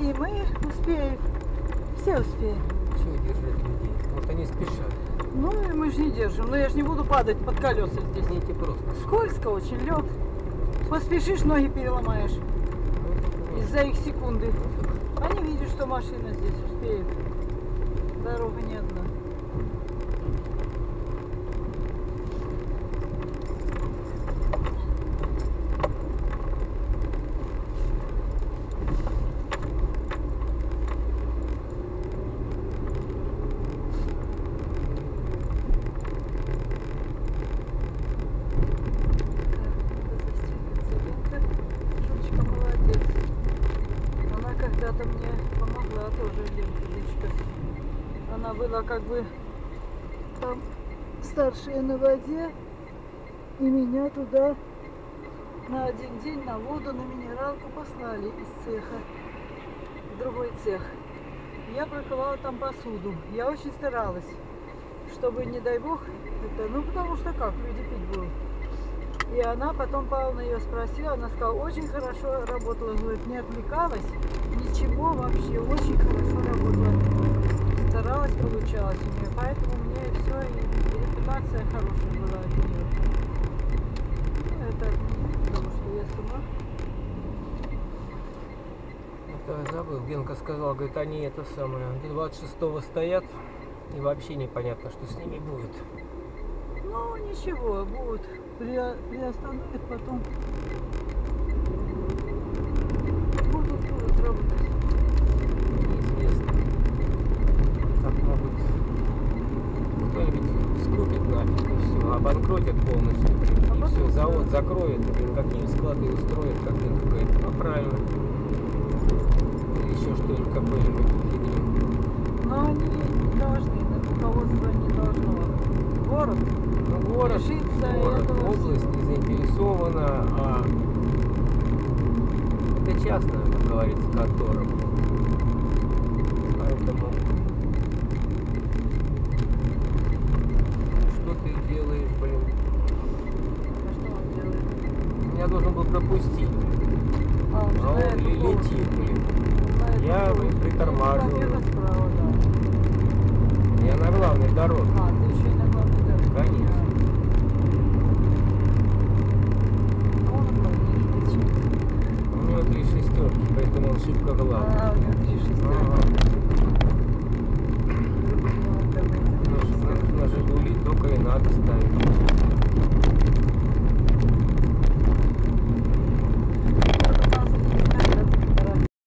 И мы успеем. Все успеем. Чего держать людей? Вот они спешат. Ну и мы же не держим. Но я же не буду падать под колеса здесь. Извините просто. Скользко очень, лед. Поспешишь, ноги переломаешь. Ну, Из-за их секунды. Они видят, что машина здесь успеет. Дорога не одна. Когда-то мне помогла тоже, Ленка. Она была как бы там старшая на воде, и меня туда на один день на воду, на минералку послали из цеха в другой цех. Я проковала там посуду. Я очень старалась, чтобы, не дай бог, это, ну потому что как, люди пить будут. И она потом Павловна ее спросила, она сказала, очень хорошо работала, говорит, не отвлекалась, ничего вообще, очень хорошо работала. Старалась, получалось у нее, поэтому мне все, и репутация хорошая была от нее. Это потому, что я с ума. Это забыл. Генка сказал, говорит, они это самое, 26-го стоят, и вообще непонятно, что с ними будет. Ну, ничего, будут при- приостановят потом. Будут, будут работать. Неизвестно. Так могут кто-нибудь скупит нафиг и все, обанкротят полностью. блин, И все, завод да. закроют, блин, какие склады устроят, как Генка говорит, ну правильно. Или еще что-нибудь, какую-нибудь фигню. Но они не должны, руководство не должно. Город город, Лишиться город, область не заинтересована, а это частная, как говорится, контора. Поэтому что ты делаешь, блин? а что он делает? Меня должен был пропустить, А, он а он ли- летит, блин. Я полосу. притормаживаю. Справа, да. Я на главной дороге. А, ты еще и на главной дороге. Конечно. А он обладает. У него три шестерки, поэтому он шибко главный. А, у него три шестерки. Ага. Ну, Ну, На, на Жигули только и надо ставить.